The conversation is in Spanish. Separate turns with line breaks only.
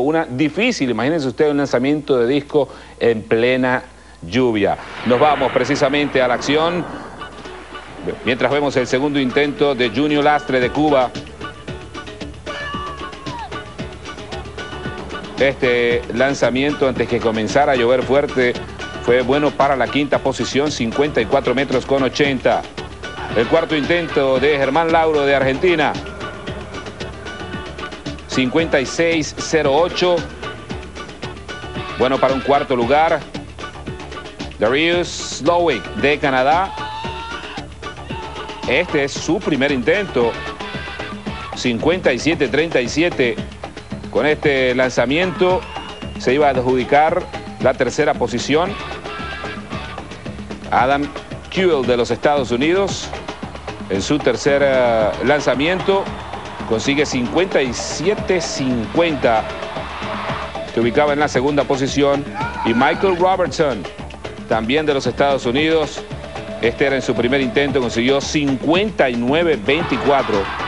Una difícil, imagínense usted un lanzamiento de disco en plena lluvia. Nos vamos precisamente a la acción. Mientras vemos el segundo intento de Junior Lastre de Cuba. Este lanzamiento antes que comenzara a llover fuerte fue bueno para la quinta posición, 54 metros con 80. El cuarto intento de Germán Lauro de Argentina. 56-08. Bueno para un cuarto lugar. Darius Slowick de Canadá. Este es su primer intento. 57-37. Con este lanzamiento se iba a adjudicar la tercera posición. Adam Kuehl de los Estados Unidos en su tercer eh, lanzamiento consigue 57-50. Se ubicaba en la segunda posición. Y Michael Robertson, también de los Estados Unidos, este era en su primer intento, consiguió 59-24.